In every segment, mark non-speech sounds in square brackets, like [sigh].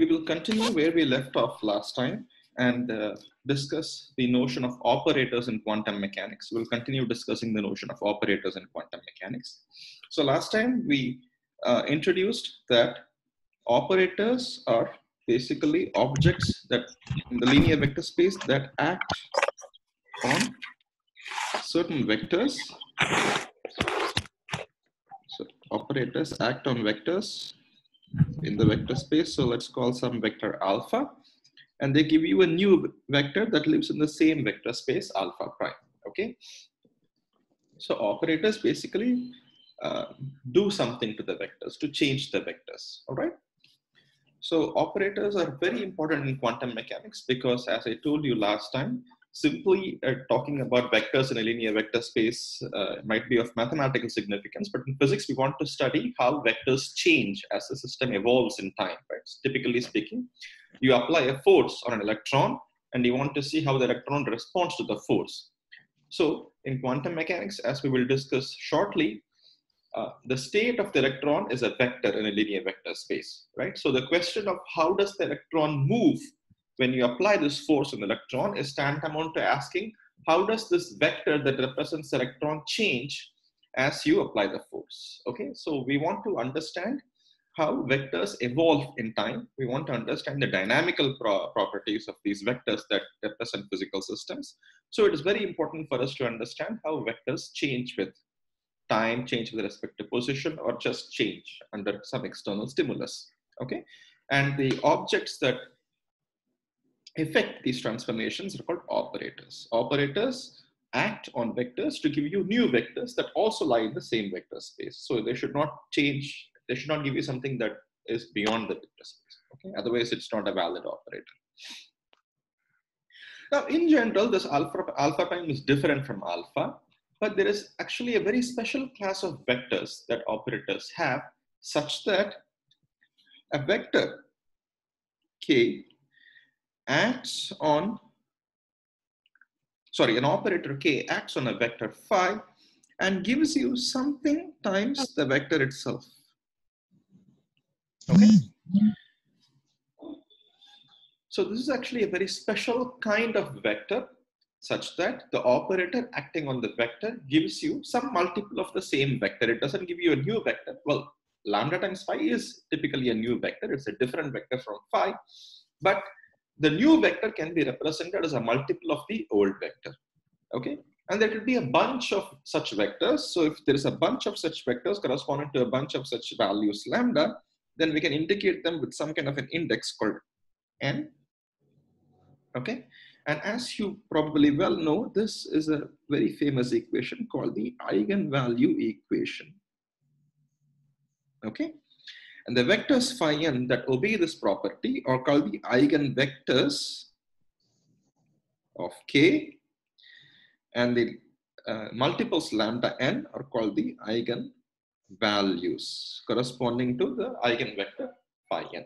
we will continue where we left off last time and uh, discuss the notion of operators in quantum mechanics. We'll continue discussing the notion of operators in quantum mechanics. So last time we uh, introduced that operators are basically objects that in the linear vector space that act on certain vectors. So operators act on vectors in the vector space. So let's call some vector alpha. And they give you a new vector that lives in the same vector space alpha prime. Okay. So operators basically uh, do something to the vectors to change the vectors. All right. So operators are very important in quantum mechanics because as I told you last time, simply uh, talking about vectors in a linear vector space uh, might be of mathematical significance, but in physics, we want to study how vectors change as the system evolves in time, right? So typically speaking, you apply a force on an electron and you want to see how the electron responds to the force. So in quantum mechanics, as we will discuss shortly, uh, the state of the electron is a vector in a linear vector space, right? So the question of how does the electron move when you apply this force on the electron is tantamount to asking how does this vector that represents electron change as you apply the force? Okay so we want to understand how vectors evolve in time. We want to understand the dynamical pro properties of these vectors that represent physical systems. So it is very important for us to understand how vectors change with time change with respect to position or just change under some external stimulus. Okay and the objects that effect these transformations are called operators. Operators act on vectors to give you new vectors that also lie in the same vector space. So they should not change, they should not give you something that is beyond the vector space. Okay, otherwise it's not a valid operator. Now, in general, this alpha, alpha prime is different from alpha, but there is actually a very special class of vectors that operators have such that a vector k acts on, sorry, an operator k acts on a vector phi and gives you something times the vector itself. Okay? So this is actually a very special kind of vector such that the operator acting on the vector gives you some multiple of the same vector. It doesn't give you a new vector. Well, lambda times phi is typically a new vector. It's a different vector from phi, but the new vector can be represented as a multiple of the old vector. Okay, and there could be a bunch of such vectors. So if there is a bunch of such vectors corresponding to a bunch of such values lambda, then we can indicate them with some kind of an index called n. Okay, and as you probably well know, this is a very famous equation called the eigenvalue equation. Okay, and the vectors phi n that obey this property are called the eigenvectors of k and the uh, multiples lambda n are called the eigenvalues corresponding to the eigenvector phi n.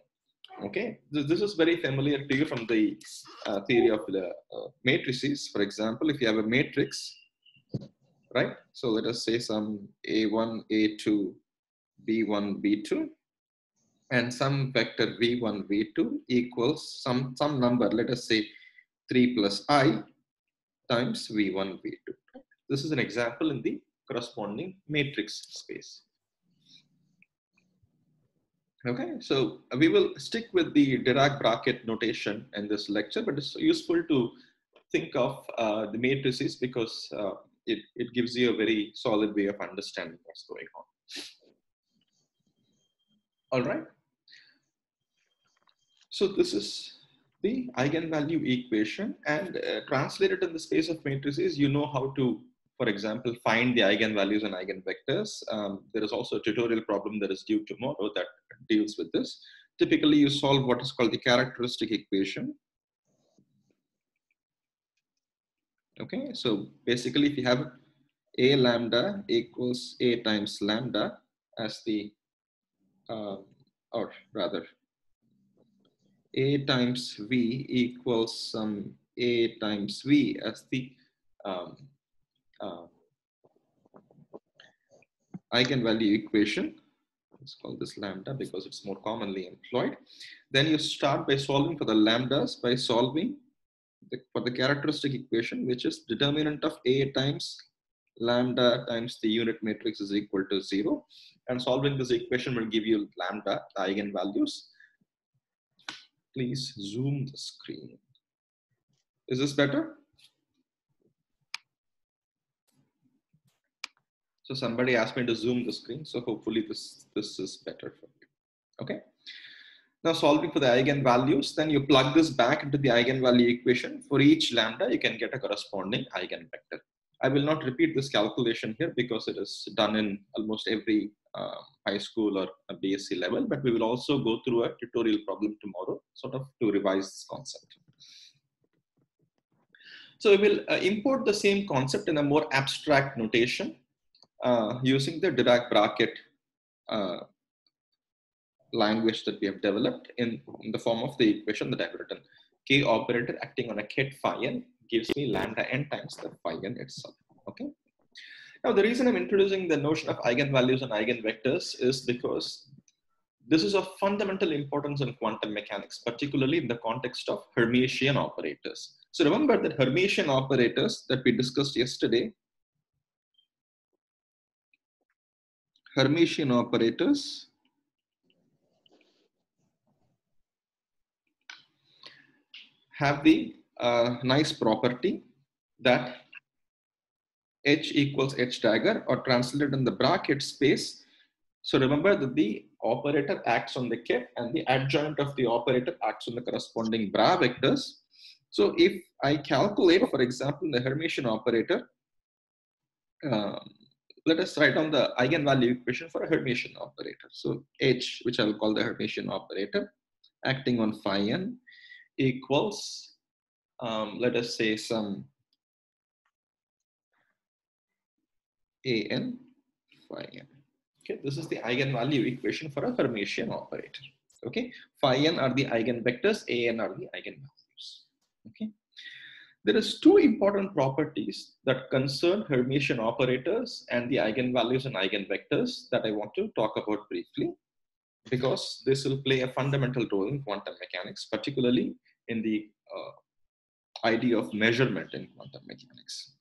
Okay, this, is very familiar to you from the uh, theory of the uh, matrices. For example, if you have a matrix, right? So let us say some A1, A2, B1, B2 and some vector v1, v2 equals some, some number, let us say 3 plus i times v1, v2. This is an example in the corresponding matrix space. Okay, so we will stick with the Dirac bracket notation in this lecture, but it's useful to think of uh, the matrices because uh, it, it gives you a very solid way of understanding what's going on. All right. So this is the eigenvalue equation and uh, translated in the space of matrices, you know how to, for example, find the eigenvalues and eigenvectors. Um, there is also a tutorial problem that is due tomorrow that deals with this. Typically, you solve what is called the characteristic equation. Okay, so basically if you have a lambda equals a times lambda as the, uh, or rather a times v equals some a times v as the um, uh, eigenvalue equation, let's call this lambda because it's more commonly employed. Then you start by solving for the lambdas by solving the, for the characteristic equation, which is determinant of A times lambda times the unit matrix is equal to zero. And solving this equation will give you lambda, the eigenvalues. Please zoom the screen. Is this better? So somebody asked me to zoom the screen. So hopefully this, this is better for you. Okay. Now solving for the eigenvalues, then you plug this back into the eigenvalue equation. For each lambda, you can get a corresponding eigenvector. I will not repeat this calculation here because it is done in almost every uh, high school or a BSc level, but we will also go through a tutorial problem tomorrow, sort of to revise this concept. So we will uh, import the same concept in a more abstract notation uh, using the Dirac bracket uh, language that we have developed in, in, the form of the equation that I've written. K operator acting on a ket phi n gives me lambda n times the phi n itself. Okay. Now the reason I'm introducing the notion of eigenvalues and eigenvectors is because this is of fundamental importance in quantum mechanics, particularly in the context of Hermitian operators. So remember that Hermitian operators that we discussed yesterday Hermitian operators have the uh, nice property that h equals h dagger or translated in the bracket space. So remember that the operator acts on the ket and the adjoint of the operator acts on the corresponding bra vectors. So if I calculate, for example, the Hermitian operator, um, let us write down the eigenvalue equation for a Hermitian operator. So H, which I will call the Hermitian operator, acting on phi n equals, um, let us say some a n phi n. Okay, this is the eigenvalue equation for a Hermitian operator. Okay, phi n are the eigenvectors, a n are the eigenvalues. Okay. There is two important properties that concern Hermitian operators and the eigenvalues and eigenvectors that I want to talk about briefly because this will play a fundamental role in quantum mechanics, particularly in the uh, idea of measurement in quantum mechanics.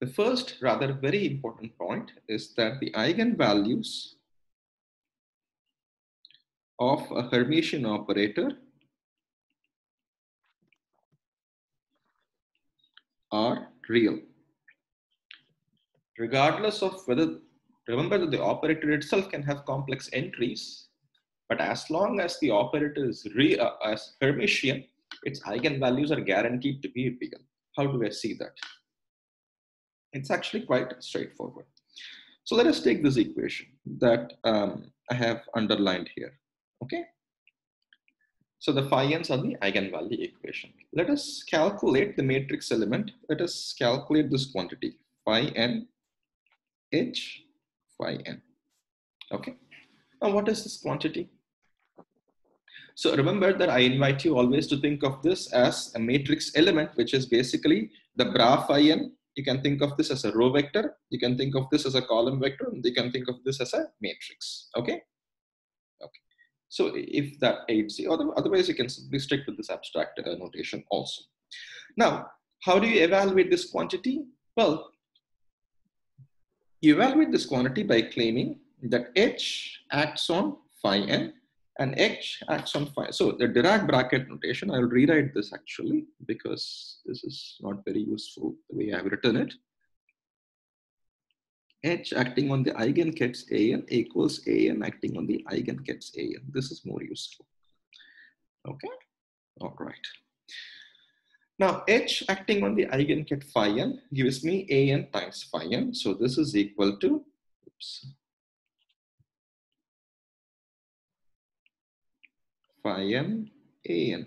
The first rather very important point is that the eigenvalues of a Hermitian operator are real. Regardless of whether, remember that the operator itself can have complex entries, but as long as the operator is real, uh, as Hermitian, its eigenvalues are guaranteed to be real. How do I see that? It's actually quite straightforward. So let us take this equation that um, I have underlined here. Okay. So the phi n's are the eigenvalue equation. Let us calculate the matrix element. Let us calculate this quantity phi n h phi n. Okay. Now what is this quantity? So remember that I invite you always to think of this as a matrix element, which is basically the bra phi n. You can think of this as a row vector. You can think of this as a column vector. And you can think of this as a matrix. Okay. Okay. So if that aids you, otherwise you can simply stick with this abstract uh, notation also. Now, how do you evaluate this quantity? Well, you evaluate this quantity by claiming that H acts on phi n and H acts on phi. So the Dirac bracket notation, I'll rewrite this actually because this is not very useful the way I've written it. H acting on the eigenkets an equals an acting on the eigenkets an. This is more useful. Okay, all right. Now H acting on the eigenket phi n gives me an times phi n. So this is equal to, oops, phi n, a n,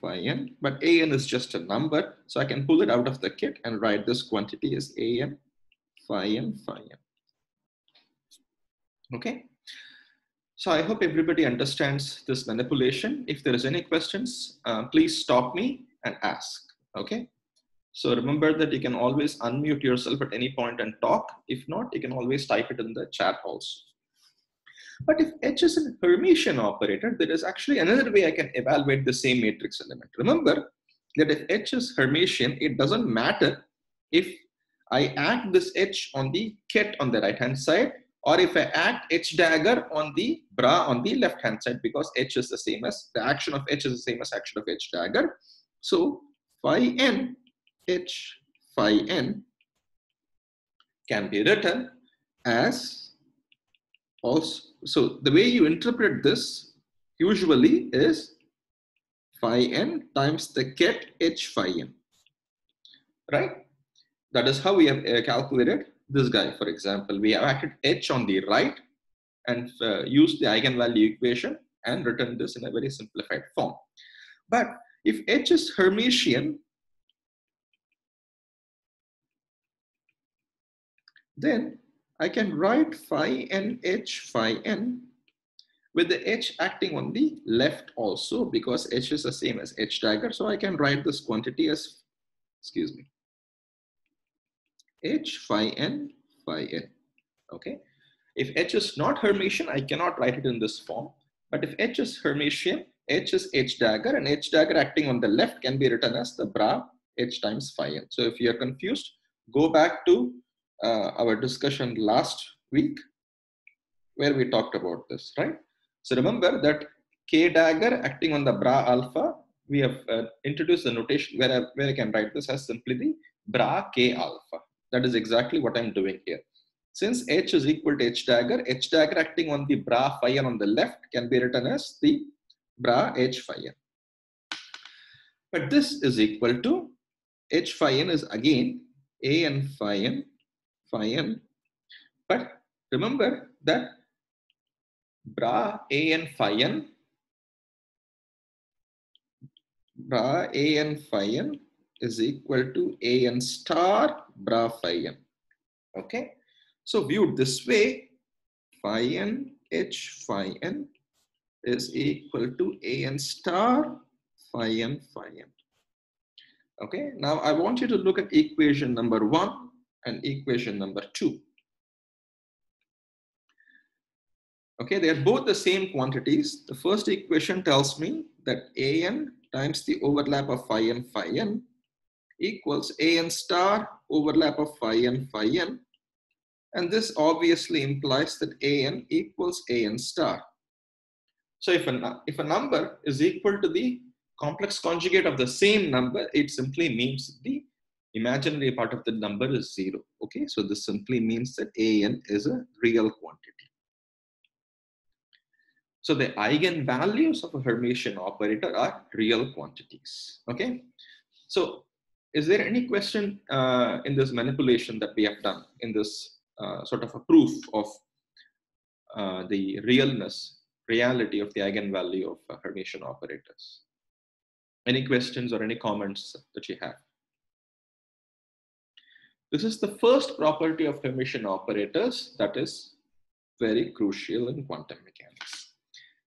phi n, but an is just a number. So I can pull it out of the ket and write this quantity as an phi n, phi n. Okay. So I hope everybody understands this manipulation. If there is any questions, uh, please stop me and ask. Okay. So remember that you can always unmute yourself at any point and talk. If not, you can always type it in the chat also. But if H is a Hermitian operator, there is actually another way I can evaluate the same matrix element. Remember that if H is Hermitian, it doesn't matter if I act this H on the ket on the right hand side or if I act H dagger on the bra on the left hand side because H is the same as the action of H is the same as action of H dagger. So phi n H phi n can be written as also so the way you interpret this usually is phi n times the ket h phi n right? That is how we have uh, calculated this guy. For example we have acted h on the right and uh, used the eigenvalue equation and written this in a very simplified form. But if h is hermitian then I can write phi n h phi n with the h acting on the left also because h is the same as h dagger. So I can write this quantity as, excuse me, h phi n phi n. Okay. If h is not Hermitian, I cannot write it in this form. But if h is Hermitian, h is h dagger and h dagger acting on the left can be written as the bra h times phi n. So if you're confused, go back to uh, our discussion last week where we talked about this, right? So remember that K dagger acting on the bra alpha, we have uh, introduced the notation where I, where I can write this as simply the bra K alpha. That is exactly what I'm doing here. Since H is equal to H dagger, H dagger acting on the bra phi n on the left can be written as the bra H phi n. But this is equal to H phi n is again A n phi n phi n. But remember that bra a n phi n, bra a n phi n is equal to a n star bra phi n. Okay, so viewed this way, phi n h phi n is equal to a n star phi n phi n. Okay, now I want you to look at equation number one and equation number two. Okay, they are both the same quantities. The first equation tells me that an times the overlap of phi n phi n equals an star overlap of phi n phi n. And this obviously implies that an equals an star. So if a, if a number is equal to the complex conjugate of the same number, it simply means the imaginary part of the number is zero. Okay, so this simply means that an is a real quantity. So the eigenvalues of a Hermitian operator are real quantities. Okay, so is there any question uh, in this manipulation that we have done in this uh, sort of a proof of uh, the realness, reality of the eigenvalue of Hermitian operators? Any questions or any comments that you have? This is the first property of Hermitian operators that is very crucial in quantum mechanics.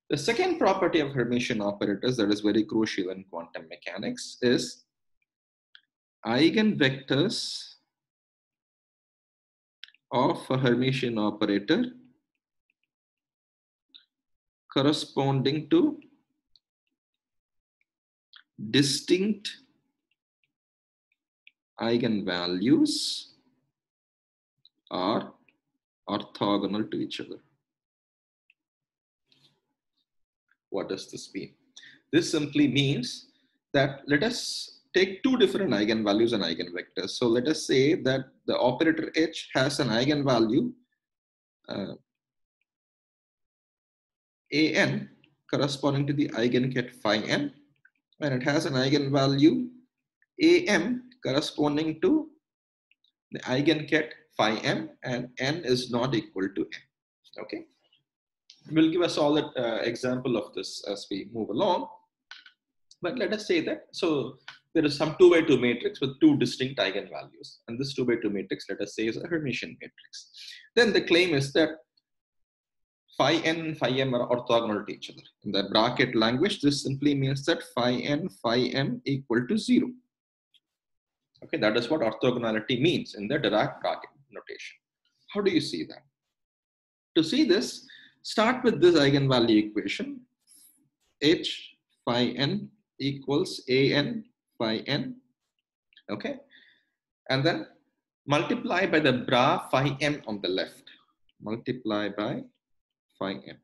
The second property of Hermitian operators that is very crucial in quantum mechanics is eigenvectors of a Hermitian operator corresponding to distinct eigenvalues are orthogonal to each other. What does this mean? This simply means that let us take two different eigenvalues and eigenvectors. So let us say that the operator H has an eigenvalue uh, an corresponding to the eigenket phi n and it has an eigenvalue am corresponding to the eigenket phi m and n is not equal to m. Okay. We'll give a solid uh, example of this as we move along. But let us say that, so there is some 2 by 2 matrix with two distinct eigenvalues. And this 2 by 2 matrix, let us say, is a Hermitian matrix. Then the claim is that phi n and phi m are orthogonal to each other. In the bracket language, this simply means that phi n, phi m equal to 0. Okay, that is what orthogonality means in the Dirac bracket notation. How do you see that? To see this, start with this eigenvalue equation. H phi n equals a n phi n. Okay. And then multiply by the bra phi m on the left. Multiply by phi m.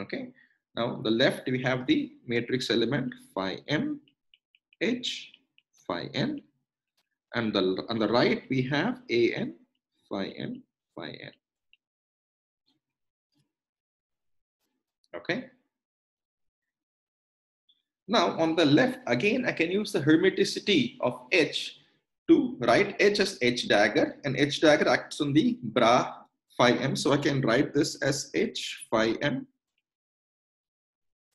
Okay. Now the left we have the matrix element phi m h phi n and the on the right we have a n phi m phi n. Okay. Now on the left, again, I can use the hermiticity of H to write H as H dagger and H dagger acts on the bra phi m. So I can write this as H phi m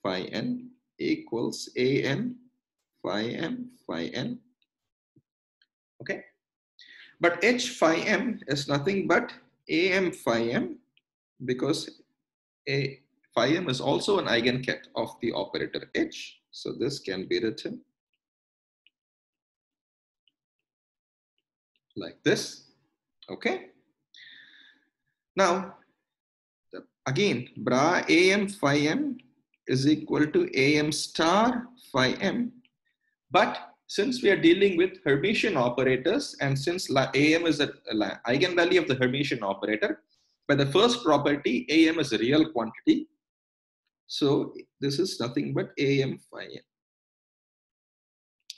phi n equals A n phi m phi n. Okay. But H phi m is nothing but A m phi m because A phi m is also an eigenket of the operator H. So this can be written like this. Okay. Now, again, bra am phi m is equal to am star phi m. But since we are dealing with Hermitian operators and since am is an eigenvalue of the Hermitian operator, by the first property, am is a real quantity. So this is nothing but am phi m.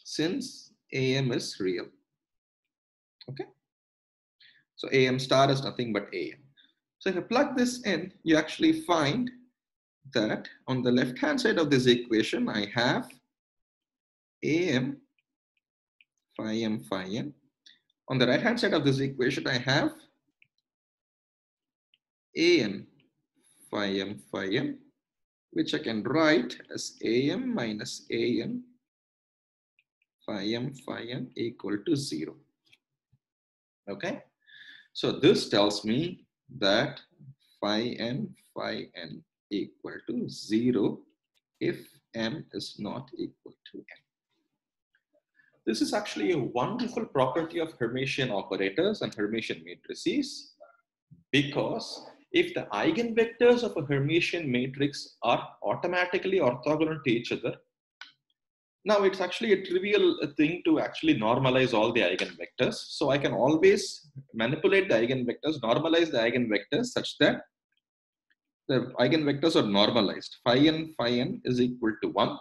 Since am is real. Okay. So am star is nothing but am. So if you plug this in, you actually find that on the left hand side of this equation, I have am phi m phi n. On the right hand side of this equation, I have am phi m phi m, which I can write as am minus am phi m phi n equal to 0. Okay, so this tells me that phi n phi n equal to 0 if m is not equal to n. This is actually a wonderful property of Hermitian operators and Hermitian matrices because if the eigenvectors of a Hermitian matrix are automatically orthogonal to each other, now it's actually a trivial thing to actually normalize all the eigenvectors. So I can always manipulate the eigenvectors, normalize the eigenvectors such that the eigenvectors are normalized. Phi n phi n is equal to 1.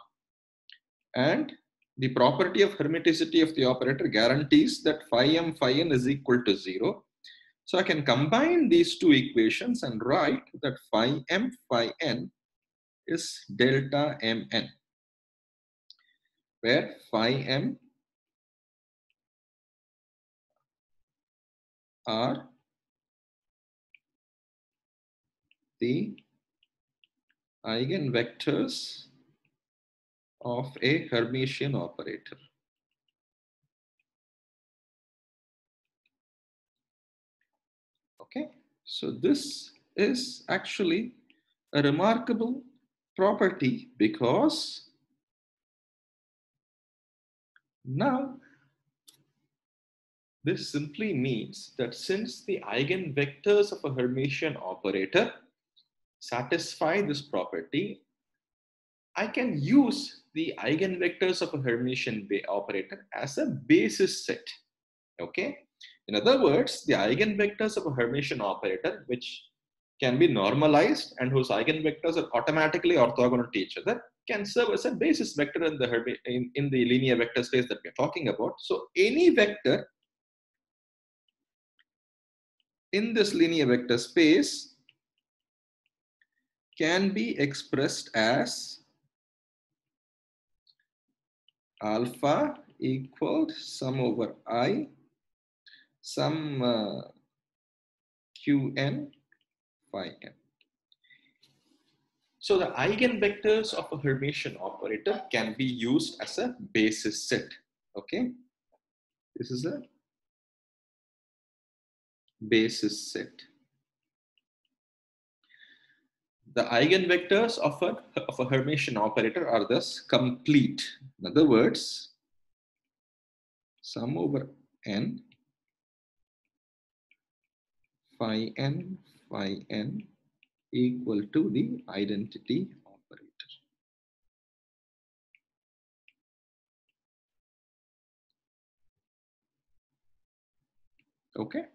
And the property of hermiticity of the operator guarantees that phi m phi n is equal to 0. So I can combine these two equations and write that phi m phi n is delta mn, where phi m are the eigenvectors of a Hermitian operator. Okay, so this is actually a remarkable property because now this simply means that since the eigenvectors of a Hermitian operator satisfy this property, I can use the eigenvectors of a Hermitian operator as a basis set. Okay. In other words, the eigenvectors of a Hermitian operator, which can be normalized and whose eigenvectors are automatically orthogonal to each other, can serve as a basis vector in the, Hermi in, in the linear vector space that we're talking about. So any vector in this linear vector space can be expressed as alpha equal sum over i sum uh, qn phi n. So the eigenvectors of a Hermitian operator can be used as a basis set. Okay, this is a basis set. The eigenvectors of a, of a Hermitian operator are thus complete. In other words, sum over n, phi n, phi n, equal to the identity operator. Okay.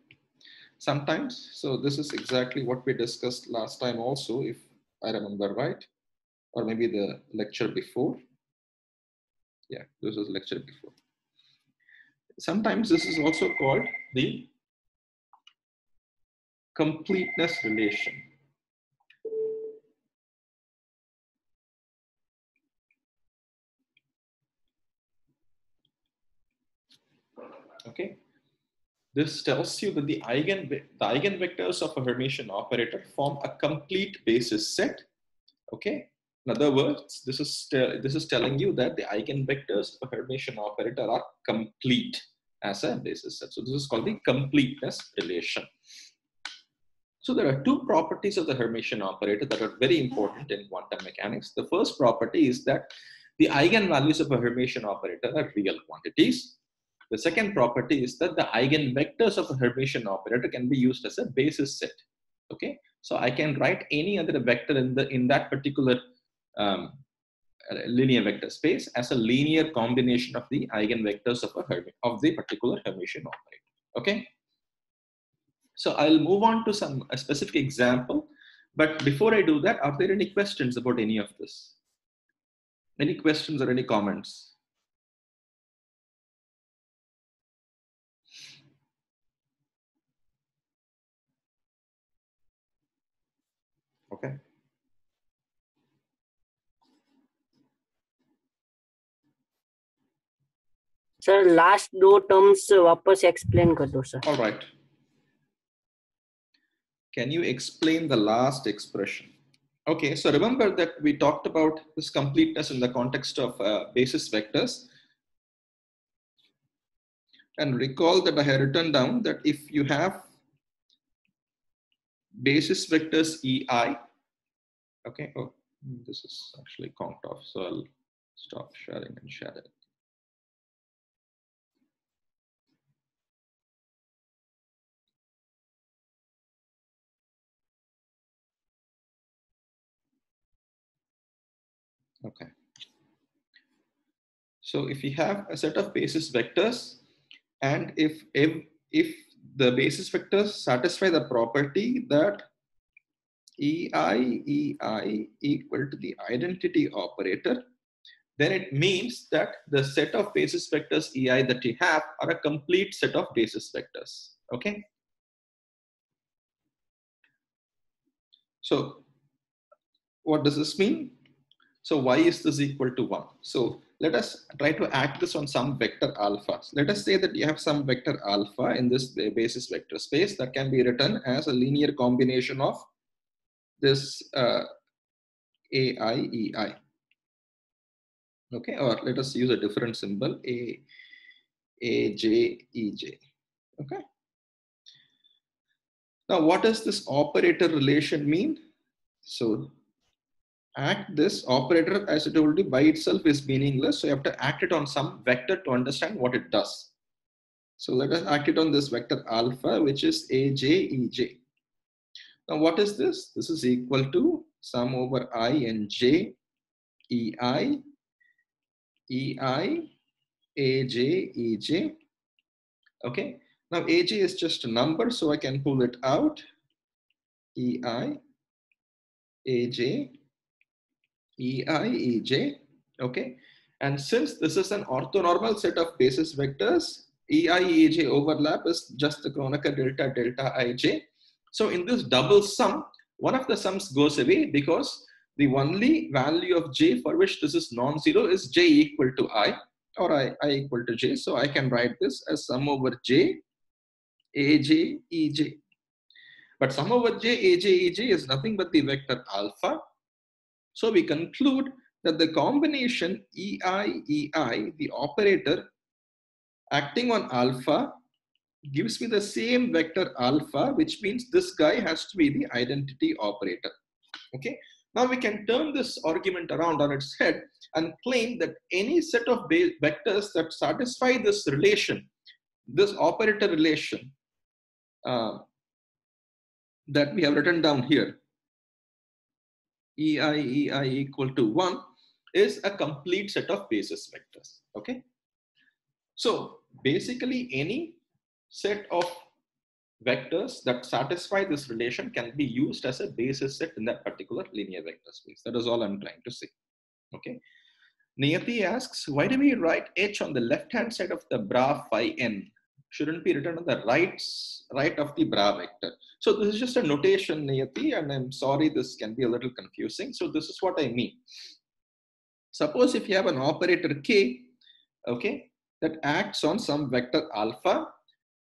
Sometimes, so this is exactly what we discussed last time also, if I remember right, or maybe the lecture before. Yeah, this was lecture before. Sometimes this is also called the completeness relation. Okay. This tells you that the, eigen, the eigenvectors of a Hermitian operator form a complete basis set. Okay. In other words, this is, this is telling you that the eigenvectors of a Hermitian operator are complete as a basis set. So this is called the completeness relation. So there are two properties of the Hermitian operator that are very important in quantum mechanics. The first property is that the eigenvalues of a Hermitian operator are real quantities. The second property is that the eigenvectors of a Hermitian operator can be used as a basis set. Okay, so I can write any other vector in the in that particular um, linear vector space as a linear combination of the eigenvectors of a Hermi of the particular Hermitian operator. Okay. So I'll move on to some a specific example. But before I do that, are there any questions about any of this? Any questions or any comments? Okay. Sir last two terms, વાપસ explain કરી દો sir can you explain the last expression? Okay, so remember that we talked about this completeness in the context of uh, basis vectors. And recall that I had written down that if you have basis vectors EI, okay, oh, this is actually conked off, so I'll stop sharing and share it. Okay. So if we have a set of basis vectors, and if, if, if the basis vectors satisfy the property that EI, EI equal to the identity operator, then it means that the set of basis vectors EI that you have are a complete set of basis vectors. Okay. So what does this mean? So why is this equal to 1? So let us try to act this on some vector alpha. Let us say that you have some vector alpha in this basis vector space that can be written as a linear combination of this uh, AI, EI. Okay, or let us use a different symbol, A, AJ, EJ. Okay. Now, what does this operator relation mean? So act this operator as I told you by itself is meaningless. So you have to act it on some vector to understand what it does. So let us act it on this vector alpha, which is aj, ej. Now what is this? This is equal to sum over i and j, ei, ei, aj, ej. Okay. Now aj is just a number, so I can pull it out. ei, aj, ei, ej, okay? And since this is an orthonormal set of basis vectors, EIEJ overlap is just the Kronecker delta, delta ij. So in this double sum, one of the sums goes away because the only value of j for which this is non-zero is j equal to i or I, I equal to j. So I can write this as sum over j, aj, ej. But sum over j, aj, ej is nothing but the vector alpha so we conclude that the combination EI, EI, the operator acting on alpha gives me the same vector alpha, which means this guy has to be the identity operator. Okay. Now we can turn this argument around on its head and claim that any set of vectors that satisfy this relation, this operator relation uh, that we have written down here, ei ei equal to 1 is a complete set of basis vectors. Okay. So basically any set of vectors that satisfy this relation can be used as a basis set in that particular linear vector space. That is all I'm trying to say. Okay. Niyati asks, why do we write h on the left-hand side of the bra phi n? Shouldn't be written on the right, right of the bra vector. So this is just a notation, Niyati, and I'm sorry this can be a little confusing. So this is what I mean. Suppose if you have an operator k, okay, that acts on some vector alpha,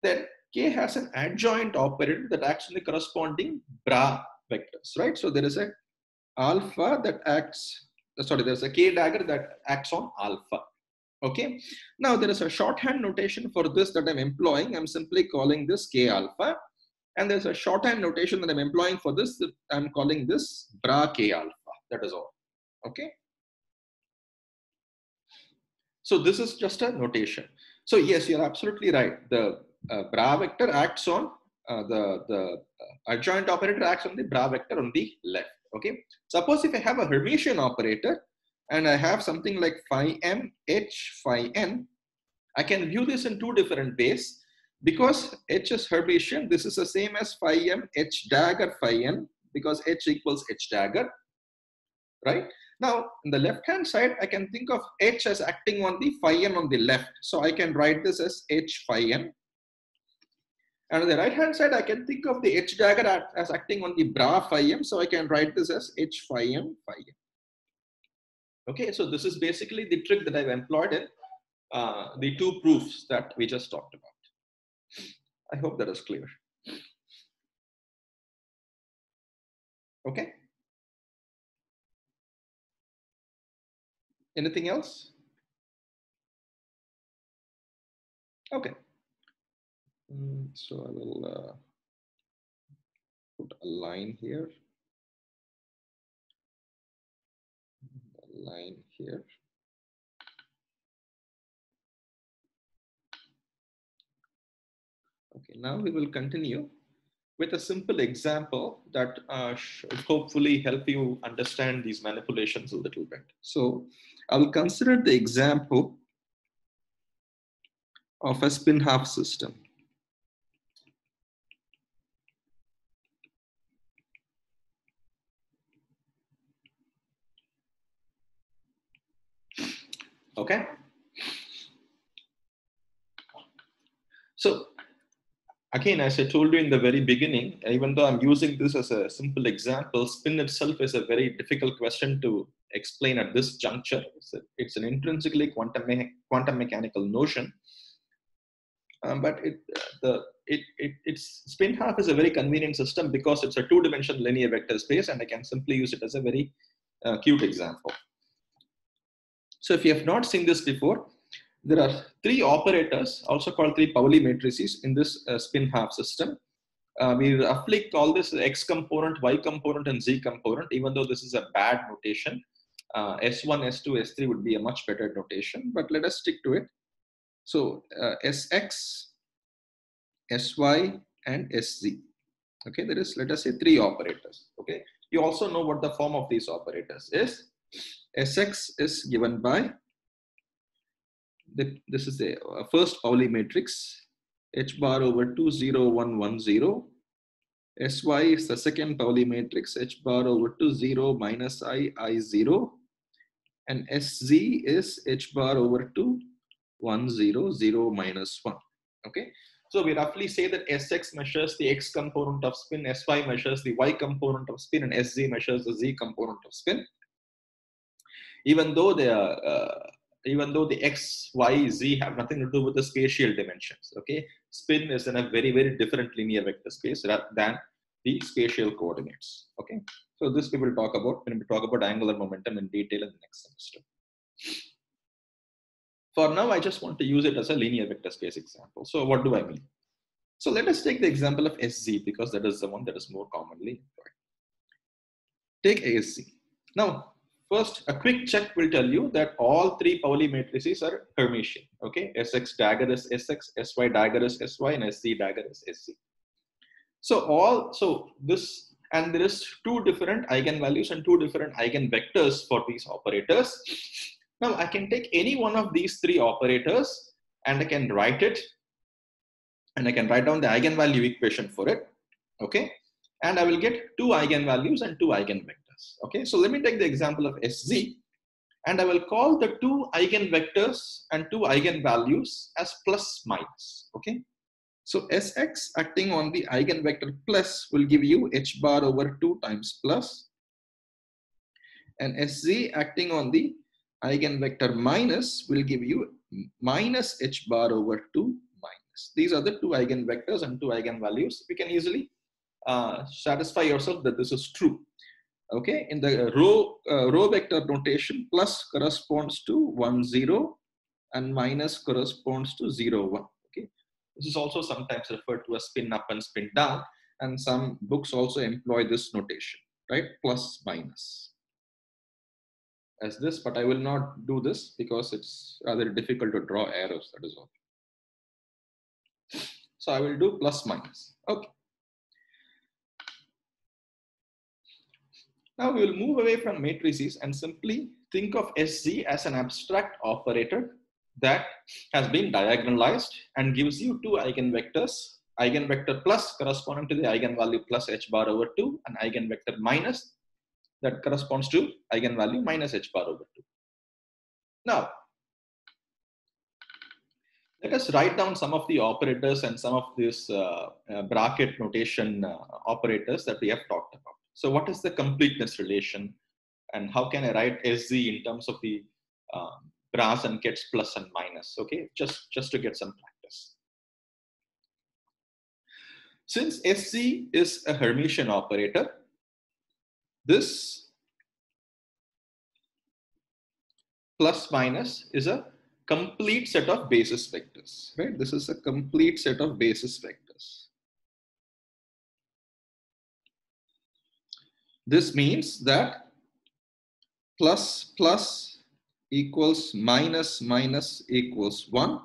then k has an adjoint operator that acts on the corresponding bra vectors, right? So there is a alpha that acts, sorry, there's a k dagger that acts on alpha. Okay. Now there is a shorthand notation for this that I'm employing. I'm simply calling this k alpha. And there's a shorthand notation that I'm employing for this. I'm calling this bra k alpha. That is all. Okay. So this is just a notation. So yes, you're absolutely right. The uh, bra vector acts on uh, the, the uh, adjoint operator acts on the bra vector on the left. Okay. Suppose if I have a Hermitian operator and I have something like phi m h phi n, I can view this in two different ways. Because h is Hermitian, this is the same as phi m h dagger phi n because h equals h dagger, right? Now, in the left-hand side, I can think of h as acting on the phi n on the left. So I can write this as h phi n. And on the right-hand side, I can think of the h dagger as acting on the bra phi m. So I can write this as h phi m phi m. Okay, so this is basically the trick that I've employed in uh, the two proofs that we just talked about. I hope that is clear. Okay. Anything else? Okay. Mm, so I will uh, put a line here. Line here. Okay, now we will continue with a simple example that uh, should hopefully help you understand these manipulations a little bit. So I will consider the example of a spin half system. Okay. So again, as I told you in the very beginning, even though I'm using this as a simple example, spin itself is a very difficult question to explain at this juncture. It's, an intrinsically quantum, me quantum mechanical notion. Um, but it, the, it, it, it's spin half is a very convenient system because it's a two-dimensional linear vector space and I can simply use it as a very uh, cute example. So if you have not seen this before, there are three operators, also called three Pauli matrices in this uh, spin half system. Uh, we roughly call this X component, Y component, and Z component, even though this is a bad notation. Uh, S1, S2, S3 would be a much better notation, but let us stick to it. So uh, SX, SY, and SZ. Okay, there is, let us say, three operators. Okay, you also know what the form of these operators is. Sx is given by the, this is the uh, first Pauli matrix. H bar over 20110 sy is the second Pauli matrix. H bar over 20 minus i i0 and sz is h bar over 2 1 0 0 minus 1 okay? So we roughly say that sx measures the x component of spin. Sy measures the y component of spin. And sz measures the z component of spin even though they are uh, even though the x, y, z have nothing to do with the spatial dimensions. Okay, spin is in a very very different linear vector space rather than the spatial coordinates. Okay, so this we will talk about when we talk about angular momentum in detail in the next semester. For now, I just want to use it as a linear vector space example. So what do I mean? So let us take the example of SZ because that is the one that is more commonly employed. Take ASZ. Now, First, a quick check will tell you that all three Pauli matrices are Hermitian. Okay, Sx dagger is Sx, Sy dagger is Sy, and Sz dagger is Sz. So all so this and there is two different eigenvalues and two different eigenvectors for these operators. Now I can take any one of these three operators and I can write it and I can write down the eigenvalue equation for it. Okay. And I will get two eigenvalues and two eigenvectors. Okay. So let me take the example of SZ and I will call the two eigenvectors and two eigenvalues as plus minus. Okay. So Sx acting on the eigenvector plus will give you h bar over 2 times plus and Sz acting on the eigenvector minus will give you minus h bar over 2 minus. These are the two eigenvectors and two eigenvalues. You can easily uh, satisfy yourself that this is true. Okay, in the row, uh, row vector notation, plus corresponds to 1, 0 and minus corresponds to 0, 1. Okay, this is also sometimes referred to as spin up and spin down and some books also employ this notation, right? Plus, minus as this, but I will not do this because it's rather difficult to draw arrows, that is all. So I will do plus minus. Okay. Now we will move away from matrices and simply think of SZ as an abstract operator that has been diagonalized and gives you two eigenvectors, eigenvector plus corresponding to the eigenvalue plus h bar over 2 and eigenvector minus that corresponds to eigenvalue minus h bar over 2. Now, let us write down some of the operators and some of these uh, uh, bracket notation uh, operators that we have talked about. So what is the completeness relation and how can I write SZ in terms of the um, bras and kets plus and minus, okay? Just, just to get some practice. Since SZ is a Hermitian operator, this plus minus is a complete set of basis vectors, right? This is a complete set of basis vectors. This means that plus plus equals minus minus equals 1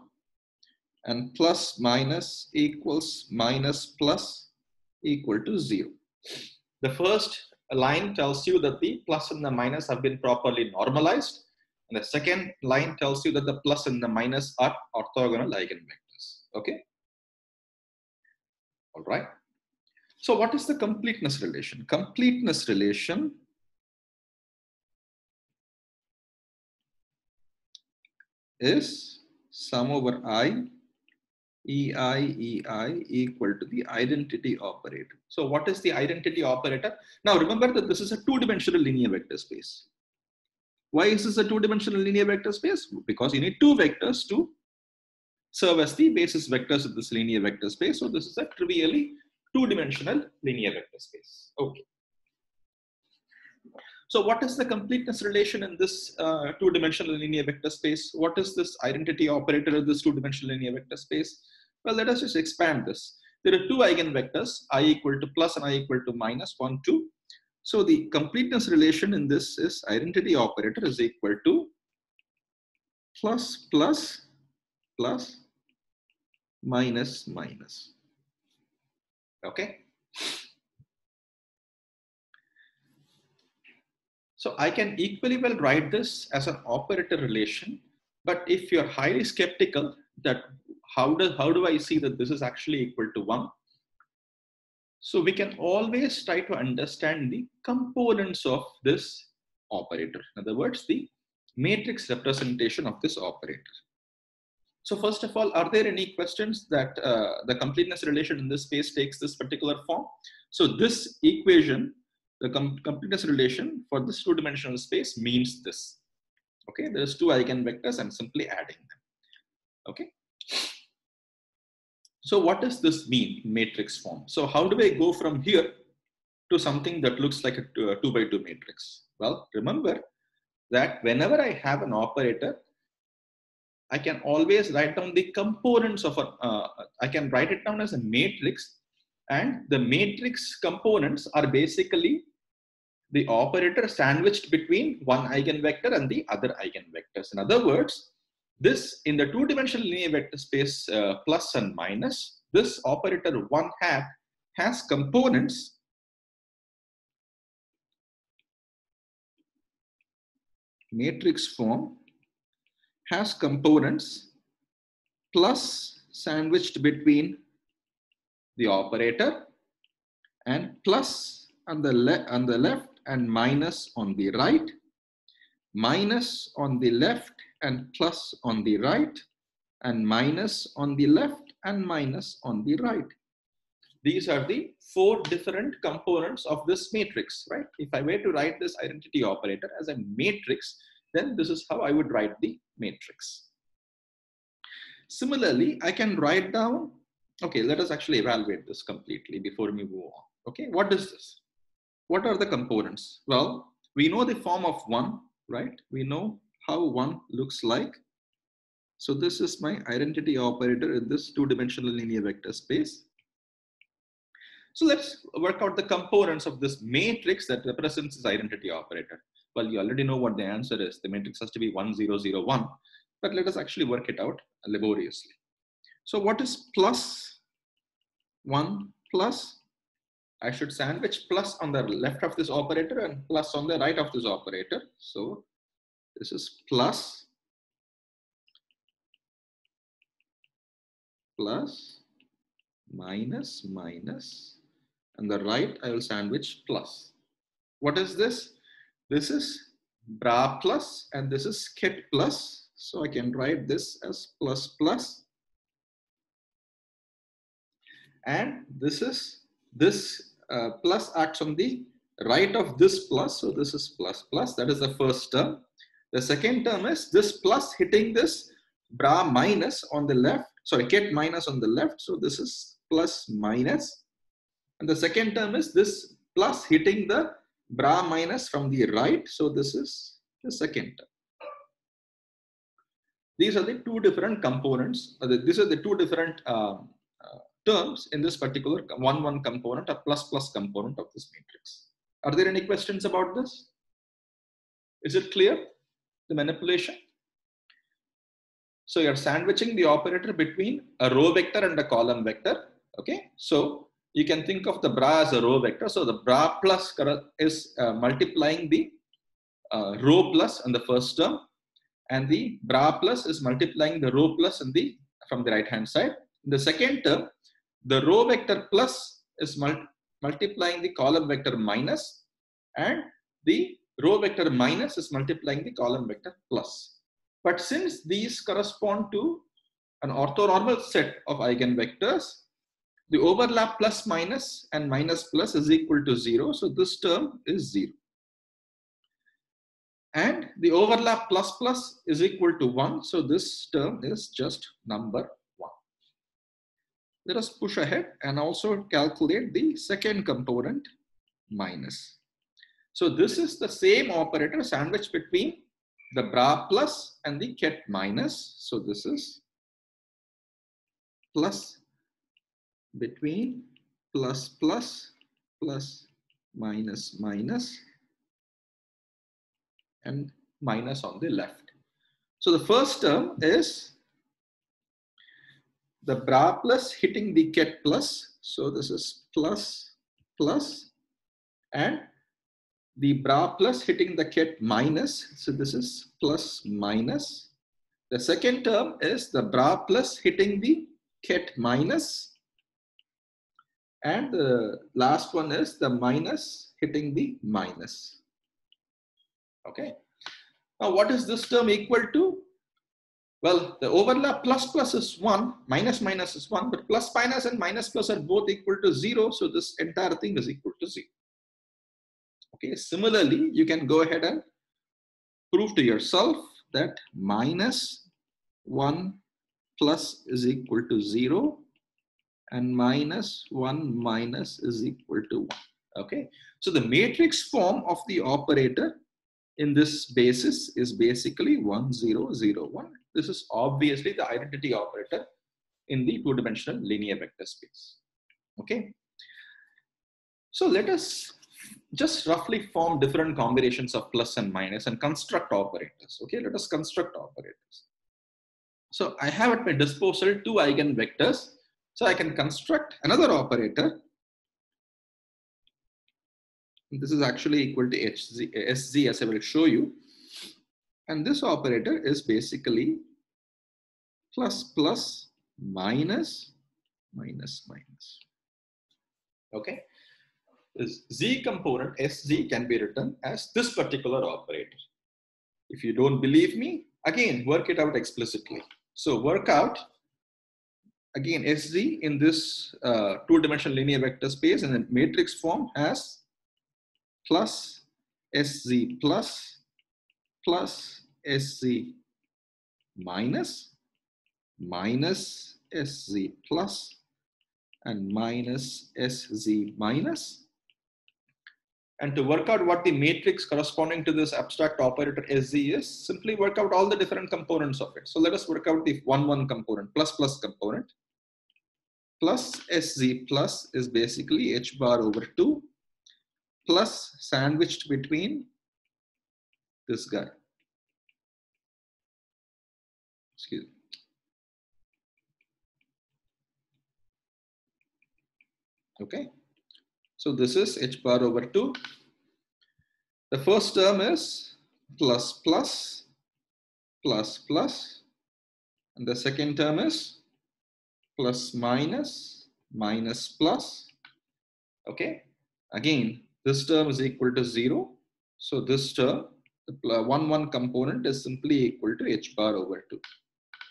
and plus minus equals minus plus equal to 0. The first line tells you that the plus and the minus have been properly normalized and the second line tells you that the plus and the minus are orthogonal eigenvectors. Okay. All right. So what is the completeness relation? Completeness relation is sum over i ei ei equal to the identity operator. So what is the identity operator? Now remember that this is a two-dimensional linear vector space. Why is this a two-dimensional linear vector space? Because you need two vectors to serve as the basis vectors of this linear vector space. So this is a trivially two-dimensional linear vector space. Okay. So what is the completeness relation in this uh, two-dimensional linear vector space? What is this identity operator in this two-dimensional linear vector space? Well, let us just expand this. There are two eigenvectors, i equal to plus and i equal to minus, 1, 2. So the completeness relation in this is identity operator is equal to plus plus plus minus minus. Okay. So I can equally well write this as an operator relation, but if you're highly skeptical that how does how do I see that this is actually equal to one? So we can always try to understand the components of this operator. In other words, the matrix representation of this operator. So first of all, are there any questions that uh, the completeness relation in this space takes this particular form? So this equation, the com completeness relation for this two-dimensional space means this. Okay, there's two eigenvectors. I'm simply adding them. Okay. So what does this mean, matrix form? So how do I go from here to something that looks like a two by two matrix? Well, remember that whenever I have an operator, I can always write down the components of a, uh, I can write it down as a matrix and the matrix components are basically the operator sandwiched between one eigenvector and the other eigenvectors. In other words, this in the two-dimensional linear vector space uh, plus and minus, this operator 1 hat has components matrix form has components plus sandwiched between the operator and plus on the, le on the left and minus on the right, minus on the left and plus on the right, and minus on the left and minus on the right. These are the four different components of this matrix, right? If I were to write this identity operator as a matrix, then this is how I would write the matrix. Similarly, I can write down, okay, let us actually evaluate this completely before we move on. Okay, what is this? What are the components? Well, we know the form of one, right? We know how one looks like. So this is my identity operator in this two-dimensional linear vector space. So let's work out the components of this matrix that represents this identity operator. Well, you already know what the answer is. The matrix has to be 1001, but let us actually work it out laboriously. So what is plus 1 plus? I should sandwich plus on the left of this operator and plus on the right of this operator. So this is plus plus minus minus and the right I will sandwich plus. What is this? This is bra plus and this is ket plus. So I can write this as plus plus. And this is, this uh, plus acts on the right of this plus. So this is plus plus, that is the first term. The second term is this plus hitting this bra minus on the left, sorry, ket minus on the left. So this is plus minus. And the second term is this plus hitting the bra minus from the right. So this is the second term. These are the two different components. Uh, these are the two different um, uh, terms in this particular one one component, a plus plus component of this matrix. Are there any questions about this? Is it clear, the manipulation? So you're sandwiching the operator between a row vector and a column vector. Okay, so you can think of the bra as a row vector. So the bra plus is uh, multiplying the uh, row plus in the first term, and the bra plus is multiplying the row plus in the from the right hand side. In the second term, the row vector plus is mul multiplying the column vector minus, and the row vector minus is multiplying the column vector plus. But since these correspond to an orthonormal set of eigenvectors, the overlap plus minus and minus plus is equal to zero. So this term is zero. And the overlap plus plus is equal to one. So this term is just number one. Let us push ahead and also calculate the second component minus. So this is the same operator sandwiched between the bra plus and the ket minus. So this is plus between plus plus plus minus minus and minus on the left. So the first term is the bra plus hitting the ket plus. So this is plus plus and the bra plus hitting the ket minus. So this is plus minus. The second term is the bra plus hitting the ket minus and the last one is the minus hitting the minus. Okay. Now what is this term equal to? Well, the overlap plus plus is 1, minus minus is 1, but plus minus and minus plus are both equal to 0. So this entire thing is equal to 0. Okay, similarly, you can go ahead and prove to yourself that minus 1 plus is equal to 0 and minus 1 minus is equal to 1. Okay, so the matrix form of the operator in this basis is basically 1, 0, 0, 1. This is obviously the identity operator in the two-dimensional linear vector space. Okay, so let us just roughly form different combinations of plus and minus and construct operators. Okay, let us construct operators. So I have at my disposal two eigenvectors so I can construct another operator. This is actually equal to HZ, SZ as I will show you. And this operator is basically plus plus minus minus minus. Okay. This Z component SZ can be written as this particular operator. If you don't believe me, again, work it out explicitly. So work out again SZ in this uh, two-dimensional linear vector space in a matrix form as plus SZ plus plus SZ minus minus SZ plus and minus SZ minus. And to work out what the matrix corresponding to this abstract operator SZ is, simply work out all the different components of it. So let us work out the 1, 1 component, plus plus component. Plus SZ plus is basically H bar over 2 plus sandwiched between this guy. Excuse me. Okay. So this is h bar over 2. The first term is plus plus plus plus and the second term is plus minus minus plus. Okay. Again, this term is equal to 0. So this term, the 1 1 component is simply equal to h bar over 2.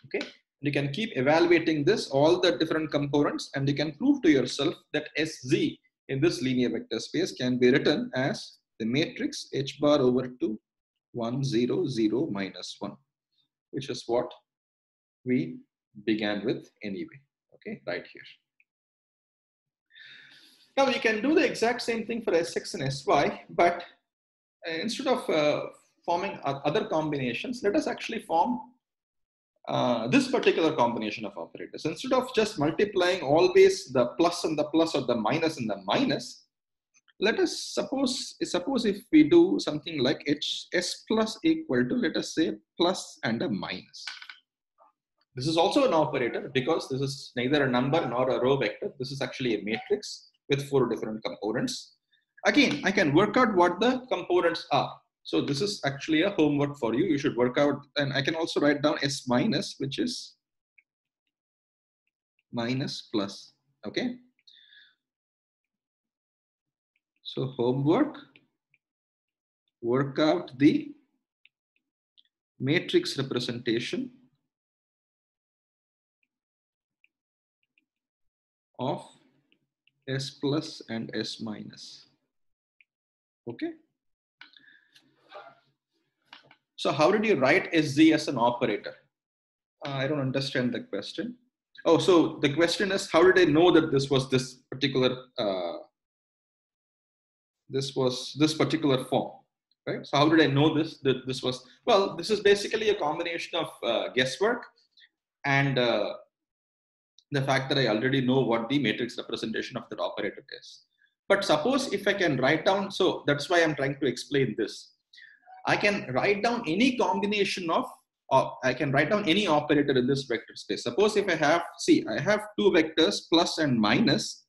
Okay. You can keep evaluating this, all the different components, and you can prove to yourself that SZ in this linear vector space can be written as the matrix H bar over 2, 1, 0, 0, minus 1, which is what we began with anyway, okay, [laughs] right here. Now you can do the exact same thing for Sx and SY, but uh, instead of uh, forming other combinations, let us actually form uh, this particular combination of operators. Instead of just multiplying always the plus and the plus or the minus and the minus, let us suppose, suppose if we do something like h s plus equal to, let us say plus and a minus. This is also an operator because this is neither a number nor a row vector. This is actually a matrix with four different components. Again, I can work out what the components are. So this is actually a homework for you. You should work out, and I can also write down S minus, which is minus plus, okay? So homework, work out the matrix representation of S plus and S minus, okay? So how did you write SZ as an operator? Uh, I don't understand the question. Oh, so the question is, how did I know that this was this particular, uh, this was this particular form, right? So how did I know this, that this was, well, this is basically a combination of uh, guesswork and uh, the fact that I already know what the matrix representation of that operator is. But suppose if I can write down, so that's why I'm trying to explain this. I can write down any combination of, uh, I can write down any operator in this vector space. Suppose if I have, see, I have two vectors plus and minus,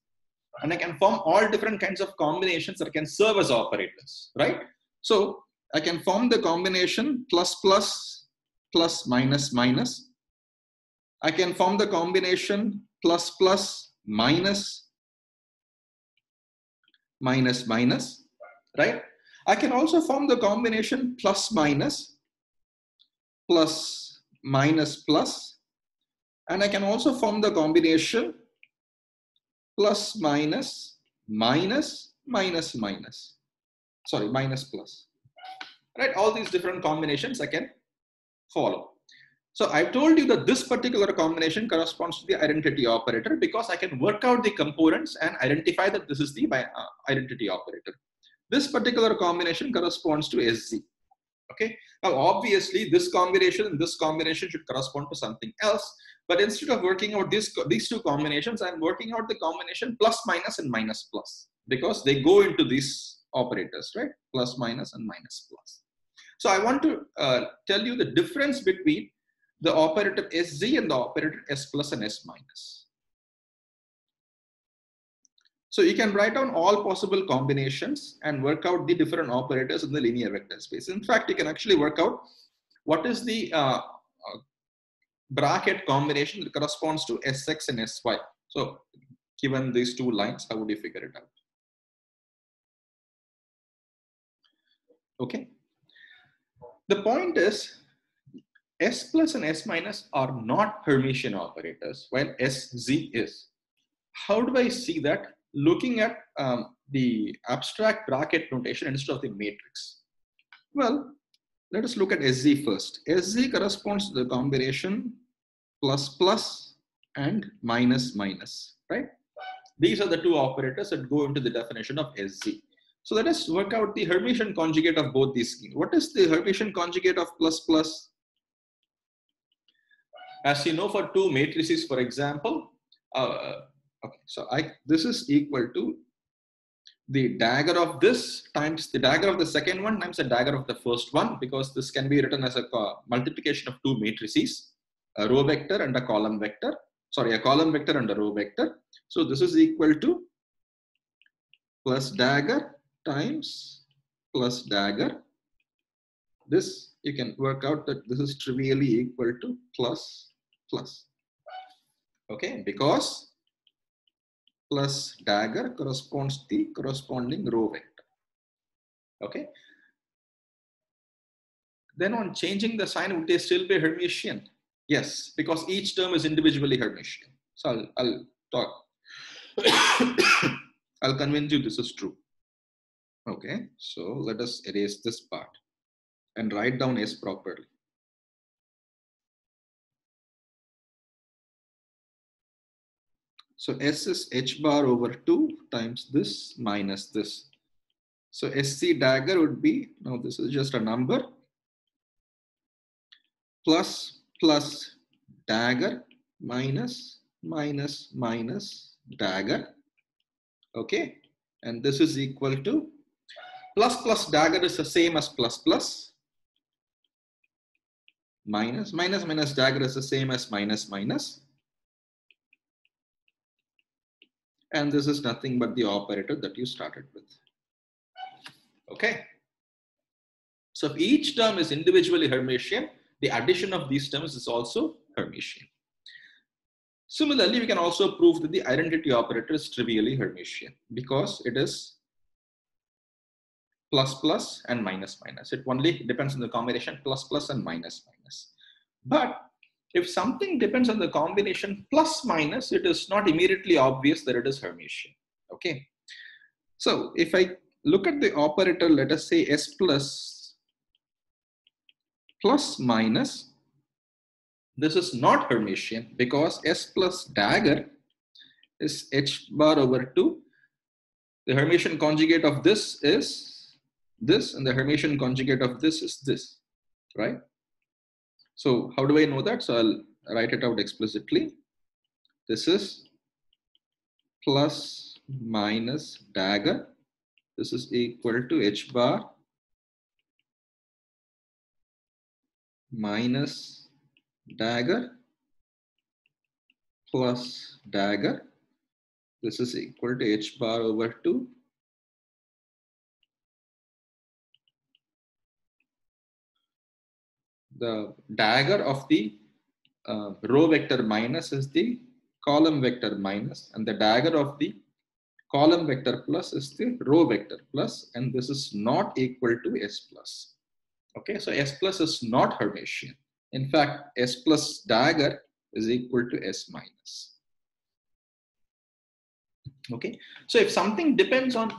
and I can form all different kinds of combinations that can serve as operators, right? So I can form the combination plus plus plus minus minus. I can form the combination plus plus minus minus minus, right? I can also form the combination plus minus, plus minus plus, and I can also form the combination plus minus, minus, minus, minus. Sorry, minus plus. Right, all these different combinations I can follow. So I've told you that this particular combination corresponds to the identity operator because I can work out the components and identify that this is the uh, identity operator. This particular combination corresponds to SZ. Okay. Now, obviously, this combination and this combination should correspond to something else. But instead of working out this, these two combinations, I'm working out the combination plus minus and minus plus because they go into these operators, right? Plus minus and minus plus. So I want to uh, tell you the difference between the operator SZ and the operator S plus and S minus. So you can write down all possible combinations and work out the different operators in the linear vector space. In fact, you can actually work out what is the uh, uh, bracket combination that corresponds to Sx and Sy? So given these two lines, how would you figure it out? Okay. The point is S plus and S minus are not Hermitian operators, while SZ is. How do I see that? Looking at um, the abstract bracket notation instead of the matrix. Well, let us look at SZ first. SZ corresponds to the combination plus plus and minus minus, right? These are the two operators that go into the definition of SZ. So let us work out the Hermitian conjugate of both these schemes. What is the Hermitian conjugate of plus plus? As you know, for two matrices, for example, uh, okay, so I this is equal to the dagger of this times the dagger of the second one times the dagger of the first one because this can be written as a multiplication of two matrices, a row vector and a column vector. Sorry, a column vector and a row vector. So this is equal to plus dagger times plus dagger. This you can work out that this is trivially equal to plus plus. Okay, because plus dagger corresponds the corresponding row vector. Okay. Then on changing the sign, would they still be Hermitian? Yes, because each term is individually Hermitian. So I'll, I'll talk. [coughs] I'll convince you this is true. Okay, so let us erase this part and write down S properly. So S is h bar over 2 times this minus this. So SZ dagger would be, now this is just a number, plus plus dagger minus minus minus dagger. Okay, and this is equal to plus plus dagger is the same as plus plus minus minus minus dagger is the same as minus minus and this is nothing but the operator that you started with okay so if each term is individually hermitian the addition of these terms is also hermitian similarly we can also prove that the identity operator is trivially hermitian because it is plus plus and minus minus. It only depends on the combination plus plus and minus minus. But if something depends on the combination plus minus, it is not immediately obvious that it is Hermitian. Okay. So if I look at the operator, let us say S plus plus minus, this is not Hermitian because S plus dagger is H bar over 2. The Hermitian conjugate of this is this and the Hermitian conjugate of this is this, right? So how do I know that? So I'll write it out explicitly. This is plus minus dagger. This is equal to h bar minus dagger plus dagger. This is equal to h bar over 2 the dagger of the uh, row vector minus is the column vector minus and the dagger of the column vector plus is the row vector plus and this is not equal to S plus. Okay, so S plus is not Hermitian. In fact, S plus dagger is equal to S minus. Okay, so if something depends on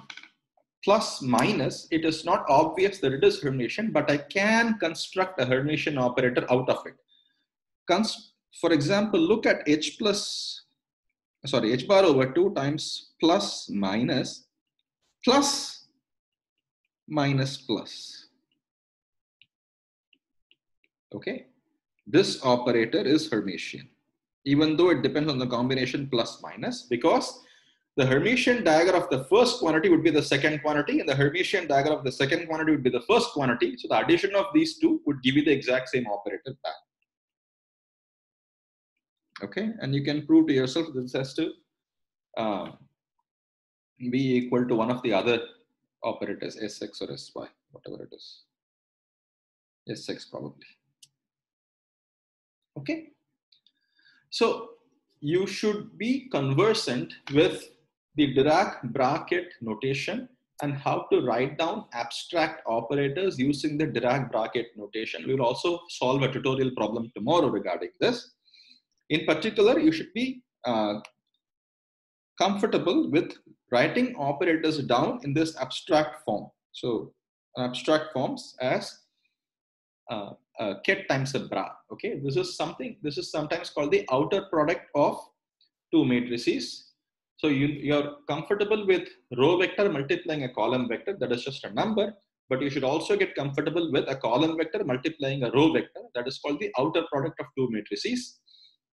plus minus, it is not obvious that it is Hermitian, but I can construct a Hermitian operator out of it. Const for example, look at h plus, sorry, h bar over 2 times plus minus plus minus plus. Okay, this operator is Hermitian, even though it depends on the combination plus minus because the Hermitian dagger of the first quantity would be the second quantity, and the Hermitian dagger of the second quantity would be the first quantity. So the addition of these two would give you the exact same operator back. Okay, and you can prove to yourself this has to um, be equal to one of the other operators, Sx or Sy, whatever it is. Sx probably. Okay. So you should be conversant with the Dirac bracket notation and how to write down abstract operators using the Dirac bracket notation. We will also solve a tutorial problem tomorrow regarding this. In particular, you should be uh, comfortable with writing operators down in this abstract form. So abstract forms as uh, uh, ket times a bra. Okay, this is something, this is sometimes called the outer product of two matrices. So you, you're comfortable with row vector multiplying a column vector, that is just a number, but you should also get comfortable with a column vector multiplying a row vector, that is called the outer product of two matrices.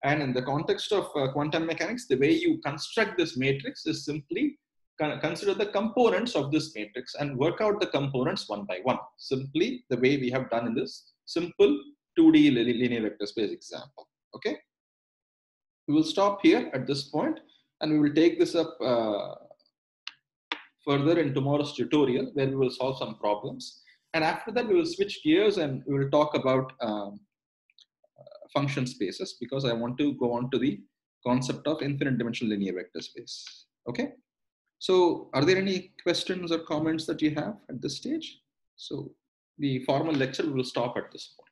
And in the context of uh, quantum mechanics, the way you construct this matrix is simply consider the components of this matrix and work out the components one by one. Simply the way we have done in this simple 2D linear vector space example. Okay. We will stop here at this point and we will take this up uh, further in tomorrow's tutorial where we will solve some problems. And after that, we will switch gears and we will talk about um, uh, function spaces because I want to go on to the concept of infinite dimensional linear vector space. Okay. So are there any questions or comments that you have at this stage? So the formal lecture will stop at this point.